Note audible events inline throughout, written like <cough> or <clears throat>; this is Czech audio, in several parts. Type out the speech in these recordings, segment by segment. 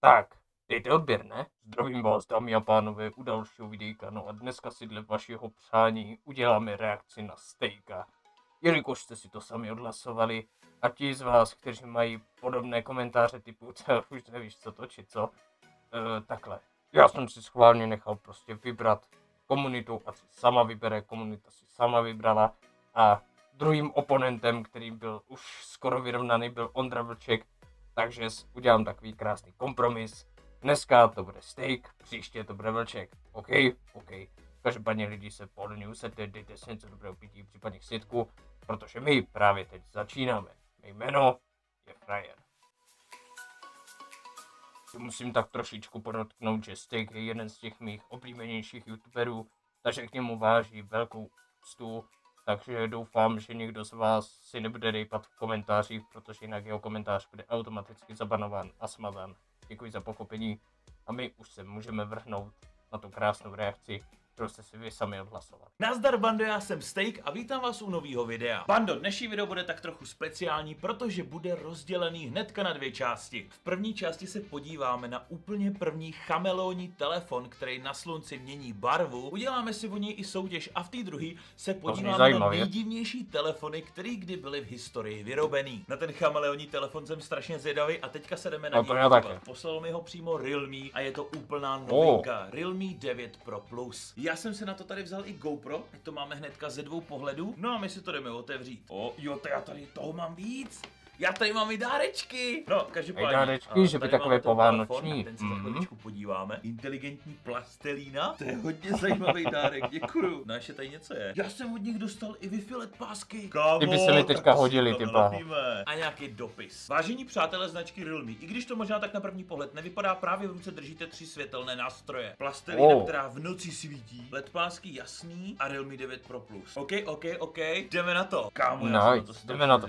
Tak, dejte odběr, ne? Zdravím vás, dámy a pánové, u dalšího videjka. No a dneska si dle vašeho přání uděláme reakci na stejka. Jelikož jste si to sami odhlasovali a ti z vás, kteří mají podobné komentáře typu, už nevíš co točit, co? E, takhle. Já jsem si schválně nechal prostě vybrat komunitu a si sama vybere, komunita si sama vybrala a druhým oponentem, který byl už skoro vyrovnaný, byl Ondra Vlček, takže udělám takový krásný kompromis. Dneska to bude steak, příště to bude vlček. OK? OK. Každopádně lidi se pohodlně usedte, dejte si něco dobrého pití, případně k snědku, protože my právě teď začínáme. Mé jméno je Frajer. Musím tak trošičku podotknout, že Steak je jeden z těch mých oblíbenějších youtuberů, takže k němu váží velkou úctu takže doufám, že někdo z vás si nebude rejpat v komentářích, protože jinak jeho komentář bude automaticky zabanován a smazán. Děkuji za pochopení a my už se můžeme vrhnout na tu krásnou reakci kterou jste si vy sami odhlasovali. Nazdar Bando, já jsem Steak a vítám vás u nového videa. Bando, dnešní video bude tak trochu speciální, protože bude rozdělený hnedka na dvě části. V první části se podíváme na úplně první chamelónní telefon, který na slunci mění barvu. Uděláme si o něj i soutěž a v té druhé se podíváme na nejdivnější telefony, které kdy byly v historii vyrobený. Na ten chameleonní telefon jsem strašně zvědavý a teďka se jdeme na no, něj. Poslal mi ho přímo Realme a je to úplná novinka. Oh. Realme 9 Pro Plus. Já jsem se na to tady vzal i GoPro, to máme hnedka ze dvou pohledů. No a my si to jdeme otevřít. O, jo, to já tady toho mám víc. Já tady mám i dárečky. No, každopádně. dárečky, že by takové povánoční. Ten se mm -hmm. podíváme. Inteligentní plastelína. To je hodně zajímavý dárek, děkuju. No ještě tady něco je. Já jsem od nich dostal i wi pásky. Kámo, ty by se mi teďka hodili, ty A nějaký dopis. Vážení přátelé značky Realme, i když to možná tak na první pohled nevypadá, právě v ruce držíte tři světelné nástroje. Plastelína, oh. která v noci svítí. LED pásky jasný a Realme 9 Pro Plus. OK, OK, OK, jdeme na to. Kámo, nice. já to jdeme na to.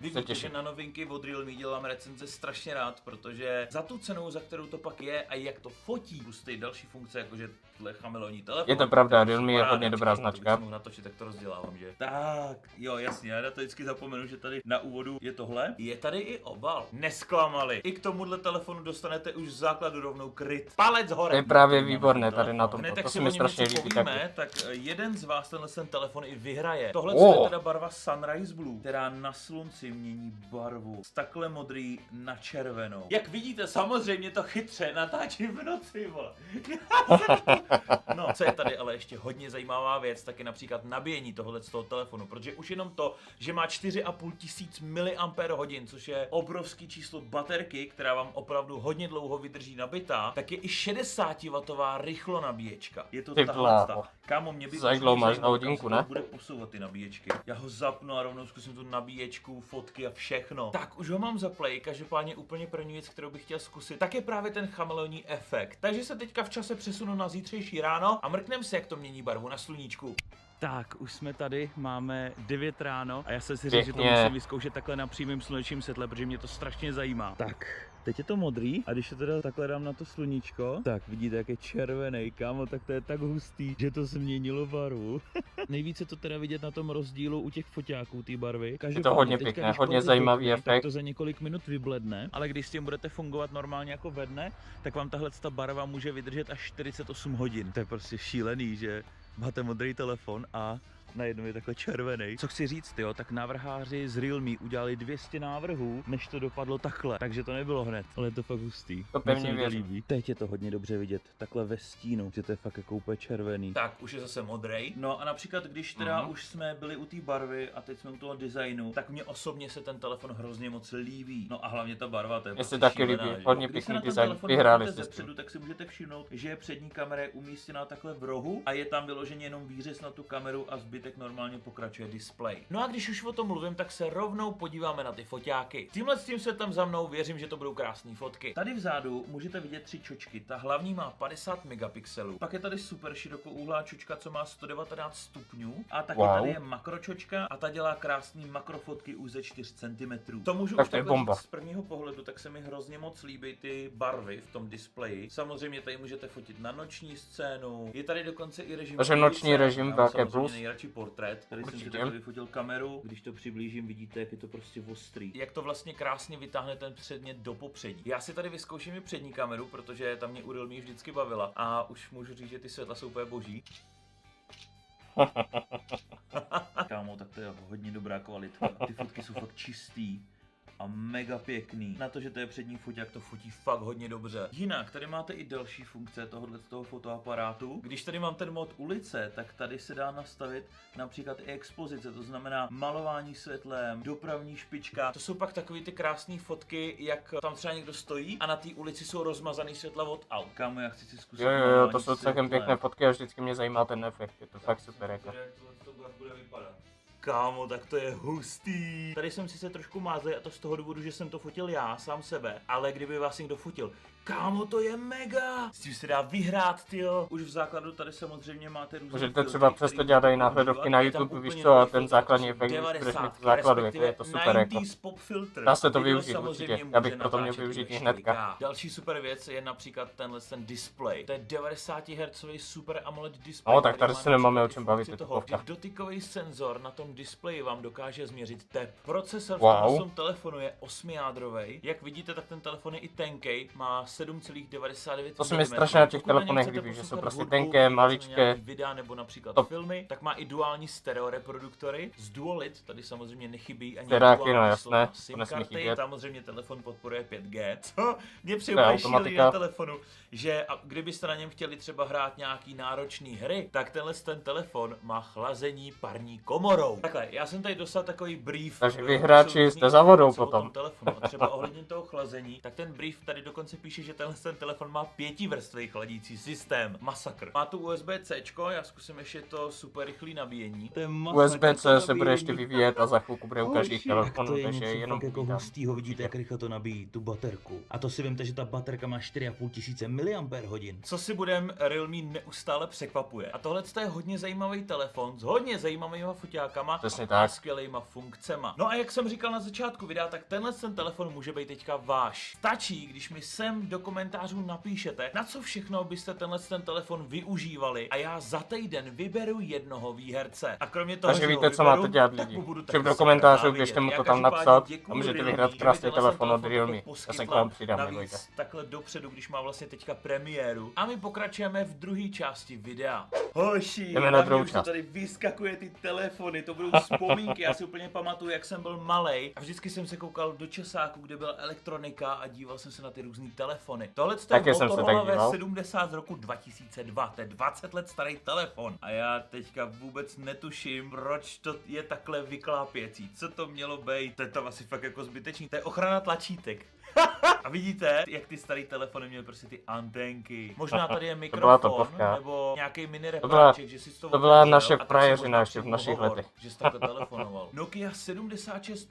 Vy na novinky od Realme dělám recenze strašně rád, protože za tu cenu, za kterou to pak je a jak to fotí, plus ty další funkce, jakože tohle chameloní telefon. Je to pravda, Realme je hodně dobrá značka. Na to, že tak to rozdělávám, že? Tak, jo, jasně, já to vždycky zapomenu, že tady na úvodu je tohle. Je tady i obal. Nesklamali. I k tomuhle telefonu dostanete už v základu rovnou kryt. Palec hore. To je právě výborné tady na tom. Hned, tak to si mi strašně líbí. Povíme, tak eh, jeden z vás tenhle ten telefon i vyhraje. Tohle oh. je teda barva Sunrise Blue, která na slunci mění barvu z takhle modrý na červenou. Jak vidíte, samozřejmě to chytře natáčí v noci, vole. <laughs> no, co je tady ale ještě hodně zajímavá věc, tak je například nabíjení tohohle z toho telefonu, protože už jenom to, že má 4,5 tisíc mAh, což je obrovský číslo baterky, která vám opravdu hodně dlouho vydrží nabitá, tak je i 60W rychlo nabíječka. Je to tahle Kámo, mě by Zajglo máš na hodinku, ne? Bude posouvat ty nabíječky. Já ho zapnu a rovnou zkusím tu nabíječku, fotky a všechno. Tak už ho mám za play, každopádně úplně první věc, kterou bych chtěl zkusit, tak je právě ten chameleonní efekt. Takže se teďka v čase přesunu na zítřejší ráno a mrknem se, jak to mění barvu na sluníčku. Tak, už jsme tady, máme 9 ráno a já jsem si řekl, že to musím vyzkoušet takhle na přímém slunečním světle, protože mě to strašně zajímá. Tak, Teď je to modrý a když se teda takhle dám na to sluníčko, tak vidíte, jak je červený, kámo, tak to je tak hustý, že to změnilo barvu. <laughs> Nejvíce to teda vidět na tom rozdílu u těch foťáků té barvy. je to hodně teďka, pěkné, hodně zajímavý efekt. Tak to za několik minut vybledne, ale když s tím budete fungovat normálně jako ve dne, tak vám tahle ta barva může vydržet až 48 hodin. To je prostě šílený, že máte modrý telefon a najednou je takhle červený. Co chci říct, jo, tak návrháři z Realme udělali 200 návrhů, než to dopadlo takhle. Takže to nebylo hned, ale je to fakt hustý. To pevně líbí. Teď je to hodně dobře vidět, takhle ve stínu, že to je fakt jako úplně červený. Tak, už je zase modrý. No a například, když teda uh-huh. už jsme byli u té barvy a teď jsme u toho designu, tak mě osobně se ten telefon hrozně moc líbí. No a hlavně ta barva, to je prostě taky líbí, hodně pěkný design, vyhráli jste předu, tak si můžete všimnout, že přední kamera je umístěná takhle v rohu a je tam vyloženě jenom výřez na tu kameru a zbytek zbytek normálně pokračuje display. No a když už o tom mluvím, tak se rovnou podíváme na ty foťáky. Tímhle s tím se tam za mnou věřím, že to budou krásné fotky. Tady vzadu můžete vidět tři čočky. Ta hlavní má 50 megapixelů. Pak je tady super širokouhlá čočka, co má 119 stupňů. A taky wow. tady je makročočka a ta dělá krásný makrofotky už ze 4 cm. To můžu tak už to je bomba. z prvního pohledu, tak se mi hrozně moc líbí ty barvy v tom displeji. Samozřejmě tady můžete fotit na noční scénu. Je tady dokonce i režim. Takže noční režim, velké plus. Nejradši portrét. Tady jsem si Určitě. takhle vyfotil kameru, když to přiblížím, vidíte, jak je to prostě ostrý. Jak to vlastně krásně vytáhne ten předmět do popředí. Já si tady vyzkouším i přední kameru, protože tam mě Uril mě vždycky bavila a už můžu říct, že ty světla jsou úplně boží. <laughs> Kámo, tak to je hodně dobrá kvalita. Ty fotky jsou fakt čistý a mega pěkný. Na to, že to je přední foťák, to fotí fakt hodně dobře. Jinak, tady máte i další funkce tohohle toho fotoaparátu. Když tady mám ten mod ulice, tak tady se dá nastavit například i expozice, to znamená malování světlem, dopravní špička. To jsou pak takové ty krásné fotky, jak tam třeba někdo stojí a na té ulici jsou rozmazaný světla od aut. Kámo, já chci si zkusit Jo, jo, jo, to jsou celkem pěkné fotky a vždycky mě zajímal ten efekt, je to fakt super jako. Kámo, tak to je hustý. Tady jsem si se trošku mázl a to z toho důvodu, že jsem to fotil já, sám sebe. Ale kdyby vás někdo fotil, kámo, to je mega! S tím se dá vyhrát, tyjo. Už v základu tady samozřejmě máte různé Můžete třeba přesto dělat i náhledovky na YouTube, víš co, a ten základní efekt, když 90, v základu, jako je to super jako. 90s pop filtr. Dá se to využít určitě. Já bych proto měl využít i hnedka. 4K. Další super věc je například tenhle ten display. To je 90 Hz super AMOLED display. No, tak tady se nemáme o čem bavit, to toho, Dotykový senzor na tom displeji vám dokáže změřit tep. Procesor v tom telefonu je 8 jádrový. Jak vidíte, tak ten telefon je i tenkej, má 7,99 To se mi strašně na těch telefonech líbí, že jsou prostě tenké, maličké. videa nebo například Top. filmy, tak má i duální stereo reproduktory z Dualit, tady samozřejmě nechybí ani Steráky, duální no jasné, SIM karty, samozřejmě telefon podporuje 5G, co <laughs> mě přijde na telefonu, že a kdybyste na něm chtěli třeba hrát nějaký náročný hry, tak tenhle ten telefon má chlazení parní komorou. Takhle, já jsem tady dostal takový brief. Takže eh, vy hráči jste za vodou potom. telefonu. A třeba ohledně toho chlazení, tak ten brief tady dokonce píše, že tenhle ten telefon má pětivrstvý chladící systém. Masakr. Má tu USB-C, já zkusím ještě to super rychlý nabíjení. To je USB-C se bude ještě vyvíjet a za chvilku bude u každých Tak telefonů, to je takže něco jenom jako hustýho, vidíte, jak rychle to nabíjí, tu baterku. A to si vemte, že ta baterka má 4,5 tisíce mAh. Co si budem, Realme neustále překvapuje. A tohle je hodně zajímavý telefon s hodně zajímavýma foťákama Přesně a tak. skvělýma funkcema. No a jak jsem říkal na začátku videa, tak tenhle ten telefon může být teďka váš. Stačí, když mi sem do komentářů napíšete, na co všechno byste tenhle ten telefon využívali a já za týden vyberu jednoho výherce. A kromě toho, Takže že víte, co máte dělat lidi. Všem do komentářů, běžte mu to tam napsat a můžete vyhrát krásný telefon od Realme. Já se k vám přidám, nebojte. takhle dopředu, když má vlastně teďka premiéru. A my pokračujeme v druhé části videa. Hoši, Jdeme na druhou už to část. tady vyskakuje ty telefony, to budou vzpomínky. Já si úplně pamatuju, jak jsem byl malý a vždycky jsem se koukal do časáku, kde byla elektronika a díval jsem se na ty různé telefony. Tohle je Taky jsem se Motorola tak díval. V70 z roku 2002, to je 20 let starý telefon. A já teďka vůbec netuším, proč to je takhle vyklápěcí. Co to mělo být? To je tam asi fakt jako zbytečný. To je ochrana tlačítek. A vidíte, jak ty starý telefony měly prostě ty antenky. Možná tady je to mikrofon, nebo nějaký mini repráček, že si to to byla naše a tak si frajeřina možná ještě v našich hovor, letech. Že jsi takhle <laughs> telefonoval. Nokia 7600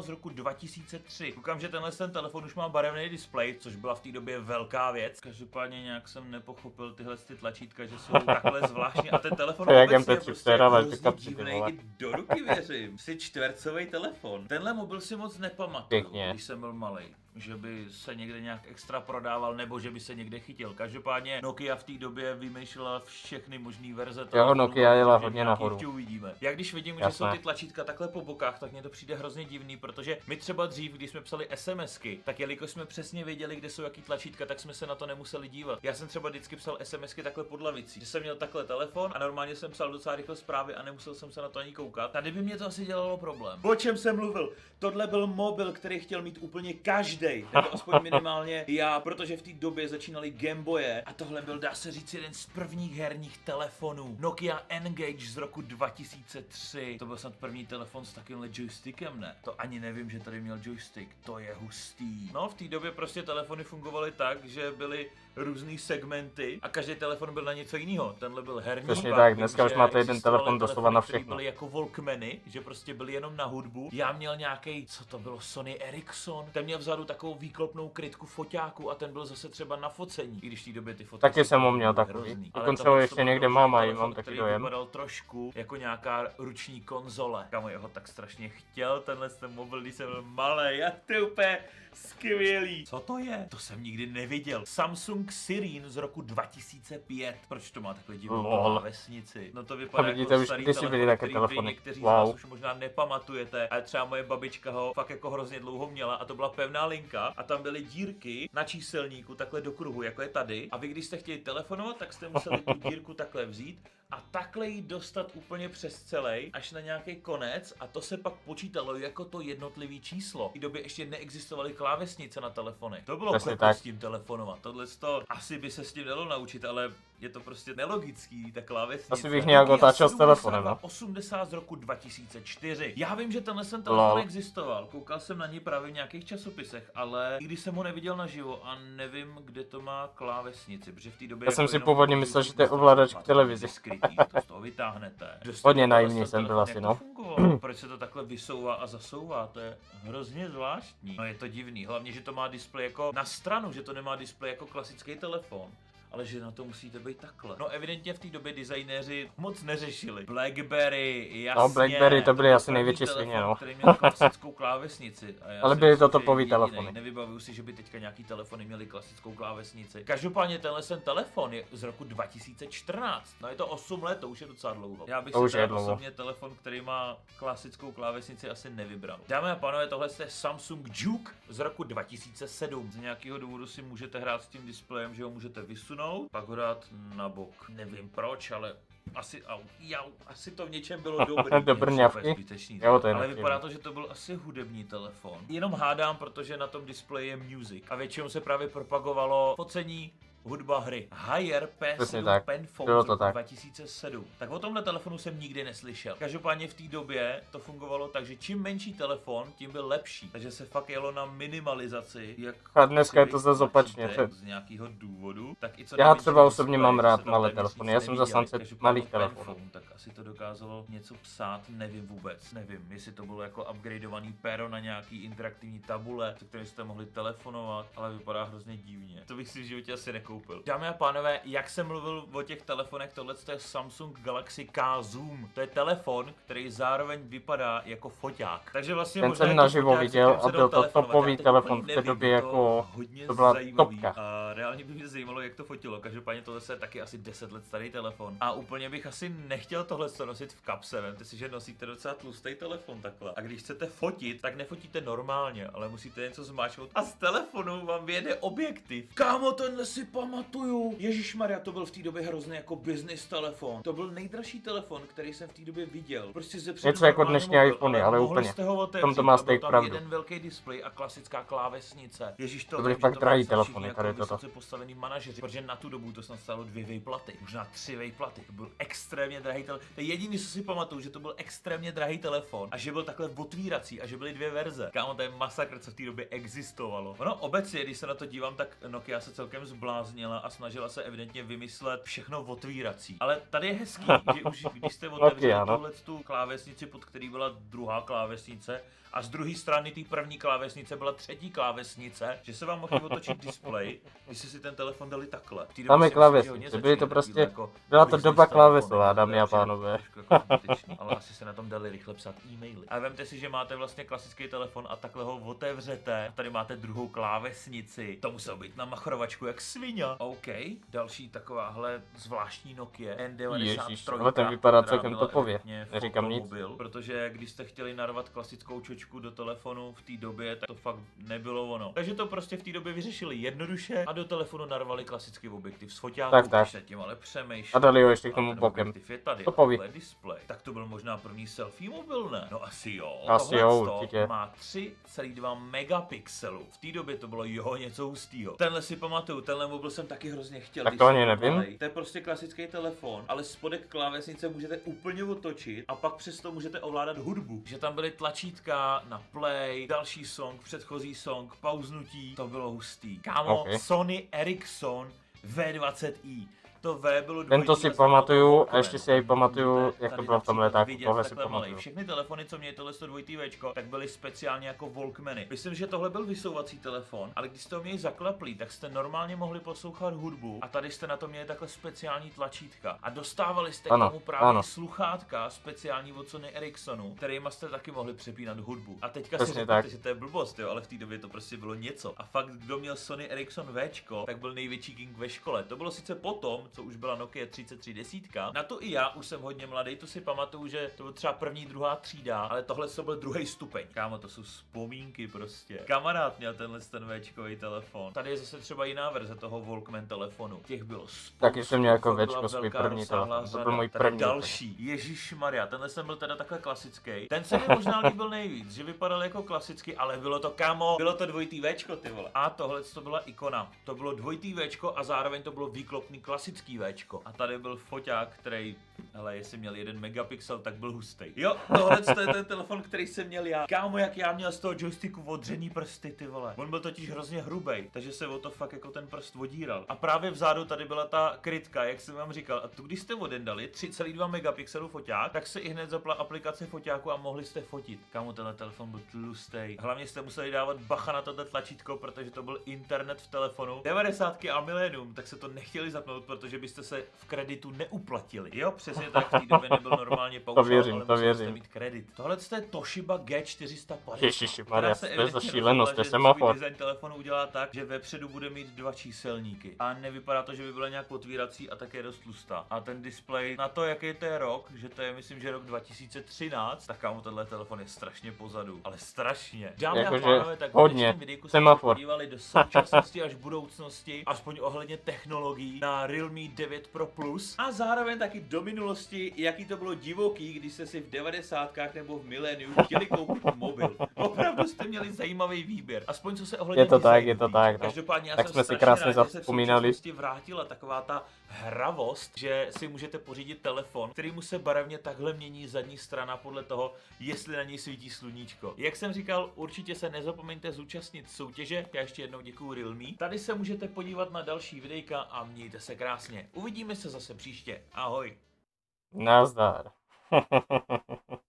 z roku 2003. Koukám, že tenhle ten telefon už má barevný displej, což byla v té době velká věc. Každopádně nějak jsem nepochopil tyhle ty tlačítka, že jsou takhle zvláštní. A ten telefon <laughs> To je jak obecně MP3 prostě přijde, divnej i do ruky věřím. Jsi čtvercový telefon. Tenhle mobil si moc nepamatuju, Pěkně. když jsem byl malý že by se někde nějak extra prodával, nebo že by se někde chytil. Každopádně Nokia v té době vymýšlela všechny možné verze. telefonu, Nokia jela hodně nahoru. ještě uvidíme. Jak když vidím, že Jasné. jsou ty tlačítka takhle po bokách, tak mně to přijde hrozně divný, protože my třeba dřív, když jsme psali SMSky, tak jelikož jsme přesně věděli, kde jsou jaký tlačítka, tak jsme se na to nemuseli dívat. Já jsem třeba vždycky psal SMSky takhle pod lavicí, že jsem měl takhle telefon a normálně jsem psal docela rychle zprávy a nemusel jsem se na to ani koukat. Tady by mě to asi dělalo problém. O čem jsem mluvil? Tohle byl mobil, který chtěl mít úplně každý, nebo aspoň minimálně já, protože v té době začínaly Gameboye a tohle byl, dá se říct, jeden z prvních herních telefonů. Nokia N-Gage z roku 2003. To byl snad první telefon s takovýmhle joystickem, ne? To ani nevím, že tady měl joystick. To je hustý. No, v té době prostě telefony fungovaly tak, že byly různý segmenty a každý telefon byl na něco jiného. Tenhle byl herní. Přesně tak, vím, dneska už máte jeden telefon doslova na všechno. byly jako Walkmany, že prostě byly jenom na hudbu. Já měl nějaký, co to bylo, Sony Ericsson. Ten měl vzadu takovou výklopnou krytku foťáku a ten byl zase třeba na focení, i když v té době ty fotky Taky jsem ho měl takový. Dokonce ho to ještě někde mám a mám taky dojem. vypadal trošku jako nějaká ruční konzole. Kamo, jeho tak strašně chtěl tenhle ten mobil, když jsem byl malý. Já to je úplně skvělý. Co to je? To jsem nikdy neviděl. Samsung Sirin z roku 2005. Proč to má takhle divnou Lol. klávesnici? No to vypadá A vidíte, jako už starý telefon, byly také telefony. Někteří z Wow. vás už možná nepamatujete, ale třeba moje babička ho fakt jako hrozně dlouho měla a to byla pevná linka a tam byly dírky na číselníku takhle do kruhu, jako je tady. A vy když jste chtěli telefonovat, tak jste museli tu dírku takhle vzít a takhle ji dostat úplně přes celý až na nějaký konec a to se pak počítalo jako to jednotlivý číslo. V té době ještě neexistovaly klávesnice na telefonech. To bylo Přesně tak. s tím telefonovat. Tohle to asi by se s tím dalo naučit, ale je to prostě nelogický, ta klávesnice. Asi bych nějak otáčel s telefonem, no. 80 z roku 2004. Já vím, že tenhle ten telefon Lol. existoval, koukal jsem na ní právě v nějakých časopisech, ale i když jsem ho neviděl naživo a nevím, kde to má klávesnici, protože v té době Já jsem jako si jenom původně myslel, že jsem to je ovladač k televizi. skrytý, to z toho vytáhnete. Hodně naivní jsem byl asi, jak no. Fungovalo? <clears throat> Proč se to takhle vysouvá a zasouvá? To je hrozně zvláštní. No je to divný, hlavně, že to má displej jako na stranu, že to nemá displej jako klasický telefon ale že na to musíte být takhle. No evidentně v té době designéři moc neřešili. Blackberry, jasně. No, Blackberry to byly byl asi největší svině, no. Který měl klasickou <laughs> klávesnici. A já Ale byly to topový telefony. Nevybavuju si, že by teďka nějaký telefony měly klasickou klávesnici. Každopádně tenhle ten telefon je z roku 2014. No je to 8 let, to už je docela dlouho. Já bych To si teda osobně telefon, který má klasickou klávesnici, asi nevybral. Dámy a pánové, tohle je Samsung Juke z roku 2007. Z nějakého důvodu si můžete hrát s tím displejem, že ho můžete vysunout, pak ho dát na bok. Nevím proč, ale asi, au, jau, asi to v něčem bylo <laughs> dobrý. Do brňavky? Je to úplně zbytečný, Jo, to je ale vypadá to, že to byl asi hudební telefon. Jenom hádám, protože na tom displeji je music. A většinou se právě propagovalo focení hudba hry. Higher Přesně P7 tak. Penphone Bylo z to roku tak. 2007. Tak o tomhle telefonu jsem nikdy neslyšel. Každopádně v té době to fungovalo tak, že čím menší telefon, tím byl lepší. Takže se fakt jelo na minimalizaci. Jak A dneska je to zase opačně, Z nějakého důvodu. Tak i co Já třeba osobně mám rád malé telefony, já jsem zastánce malých telefonů. Tak asi to dokázalo něco psát, nevím vůbec. Nevím, jestli to bylo jako upgradeovaný pero na nějaký interaktivní tabule, se kterým jste mohli telefonovat, ale vypadá hrozně divně. To bych si v životě asi nekoupil. Dámy a pánové, jak jsem mluvil o těch telefonech, tohle je Samsung Galaxy K Zoom. To je telefon, který zároveň vypadá jako foťák. Takže vlastně Ten možná jsem naživo viděl a byl to telefonovat. topový telefon v té době jako- hodně to byla zajímavý. topka. A reálně by mě zajímalo, jak to fotilo. Každopádně tohle je taky asi 10 let starý telefon. A úplně bych asi nechtěl tohle nosit v kapse. Vemte si, že nosíte docela tlustý telefon takhle. A když chcete fotit, tak nefotíte normálně, ale musíte něco zmáčknout. A z telefonu vám vyjede objektiv. Kámo, tenhle si pamatuju. Ježíš Maria, to byl v té době hrozný jako business telefon. To byl nejdražší telefon, který jsem v té době viděl. Prostě ze Něco jako dnešní iPhony, ale úplně. Jste ho V tom to otevřít má tam pravdu. jeden velký displej a klasická klávesnice. Ježíš to, To byly fakt drahý telefony, tady jako toto. postavený manažeři, protože na tu dobu to snad stálo dvě vejplaty, možná tři vejplaty. To byl extrémně drahý telefon. To je jediný, co si pamatuju, že to byl extrémně drahý telefon a že byl takhle otvírací a že byly dvě verze. Kámo, to je masakr, co v té době existovalo. Ono obecně, když se na to dívám, tak Nokia se celkem zbláznila a snažila se evidentně vymyslet všechno otvírací. Ale tady je hezký, <laughs> že už když jste otevřeli tuhle tu klávesnici, pod který byla druhá klávesnice, a z druhé strany té první klávesnice byla třetí klávesnice, že se vám mohl otočit displej, když jste si ten telefon dali takhle. Tam je klávesnice, byly to prostě- jako byla to doba klávesová, dámy a pánové. jako <laughs> ale asi se na tom dali rychle psát e-maily. A vemte si, že máte vlastně klasický telefon a takhle ho otevřete. A tady máte druhou klávesnici. To muselo být na machrovačku jak svině. OK, další takováhle zvláštní Nokia N93. Ježíš, ale ten vypadá celkem topově. Neříkám nic. Protože když jste chtěli narvat klasickou čočku do telefonu v té době, tak to fakt nebylo ono. Takže to prostě v té době vyřešili jednoduše a do telefonu narvali klasický objektiv s foťáku, Tak, tak. se tím ale přemýšleli. A dali ho ještě k tomu bokem. objektiv je tady, Topový. display. Tak to byl možná první selfie mobil, ne? No asi jo. Asi jo, určitě. má 3,2 megapixelů. V té době to bylo jo něco hustýho. Tenhle si pamatuju, tenhle mobil jsem taky hrozně chtěl. Tak to ani nevím. malej. To je prostě klasický telefon, ale spodek klávesnice můžete úplně otočit a pak přesto můžete ovládat hudbu. Že tam byly tlačítka na play, další song, předchozí song, pauznutí, to bylo hustý. Kámo, Ok. Sony Ericsson V20i. To V bylo Ten to dvojitý si pamatuju a ještě si jej pamatuju, Můžete jak to bylo v tom letáku, vidět tohle si pamatuju. Všechny telefony, co měly tohle dvojitý Včko, tak byly speciálně jako Walkmany. Myslím, že tohle byl vysouvací telefon, ale když jste ho měli zaklaplý, tak jste normálně mohli poslouchat hudbu a tady jste na to měli takhle speciální tlačítka. A dostávali jste Ano, k tomu právě ano. sluchátka speciální od Sony Ericssonu, kterýma jste taky mohli přepínat hudbu. A teďka Přesně si řeknete, tak. že to je blbost, jo, ale v té době to prostě bylo něco. A fakt, kdo měl Sony Ericsson Včko, tak byl největší king ve škole. To bylo sice potom, co už byla Nokia 3310. Na to i já už jsem hodně mladý, to si pamatuju, že to byl třeba první, druhá třída, ale tohle to byl druhý stupeň. Kámo, to jsou vzpomínky prostě. Kamarád měl tenhle ten Včkový telefon. Tady je zase třeba jiná verze toho Walkman telefonu. Těch bylo spoustu. Taky jsem měl jako Včko svůj první telefon. To byl můj první další. Ježíš Maria, tenhle jsem byl teda takhle klasický. Ten se mi možná líbil nejvíc, že vypadal jako klasicky, ale bylo to kamo, bylo to dvojitý Včko, ty vole. A tohle to byla ikona. To bylo dvojitý Včko a zároveň to bylo výklopný klasický Včko. A tady byl foťák, který, hele, jestli měl jeden megapixel, tak byl hustý. Jo, tohle to je ten telefon, který jsem měl já. Kámo, jak já měl z toho joysticku odřený prsty, ty vole. On byl totiž hrozně hrubý, takže se o to fakt jako ten prst odíral. A právě vzadu tady byla ta krytka, jak jsem vám říkal. A tu, když jste odendali 3,2 megapixelu foťák, tak se i hned zapla aplikace foťáku a mohli jste fotit. Kámo, tenhle telefon byl tlustý. Hlavně jste museli dávat bacha na tohle tlačítko, protože to byl internet v telefonu. 90 a milénium, tak se to nechtěli zapnout, protože byste se v kreditu neuplatili. Jo, přesně tak, v té době nebyl normálně paušál, věřím, ale to věřím. mít kredit. Tohle je Toshiba G450. Ježišimarja, která se to je za šílenost, to je semafor. design telefonu udělá tak, že vepředu bude mít dva číselníky. A nevypadá to, že by byla nějak otvírací a také dost tlustá. A ten displej na to, jaký to je rok, že to je myslím, že rok 2013, tak kámo, tenhle telefon je strašně pozadu. Ale strašně. Dámy a Jakože pánové, tak v hodně. dnešním videjku jsme se Semafor. podívali do současnosti až budoucnosti, aspoň ohledně technologií, na Realme 9 Pro Plus a zároveň taky do minulosti, jaký to bylo divoký, když jste si v 90. nebo v miléniu chtěli koupit mobil. Opravdu jste měli zajímavý výběr. Aspoň co se ohledně Je to tak, je to tak, no. Každopádně já Tak jsem jsme si krásně rád, že se v vrátila taková ta hravost, že si můžete pořídit telefon, kterýmu se barevně takhle mění zadní strana podle toho, jestli na něj svítí sluníčko. Jak jsem říkal, určitě se nezapomeňte zúčastnit soutěže. Já ještě jednou děkuji Realme. Tady se můžete podívat na další videjka a mějte se krásně. Uvidíme se zase příště. Ahoj. Nazdar. <laughs>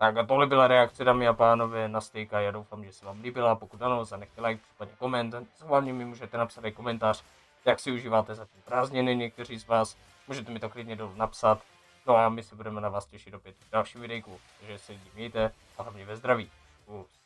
Tak a tohle byla reakce, dámy a pánové, na stejka. Já doufám, že se vám líbila. Pokud ano, zanechte like, případně koment. Hlavně mi můžete napsat i komentář, jak si užíváte zatím prázdniny někteří z vás. Můžete mi to klidně dolů napsat. No a my se budeme na vás těšit opět v dalším videjku. Takže se mějte a hlavně ve zdraví. Kus.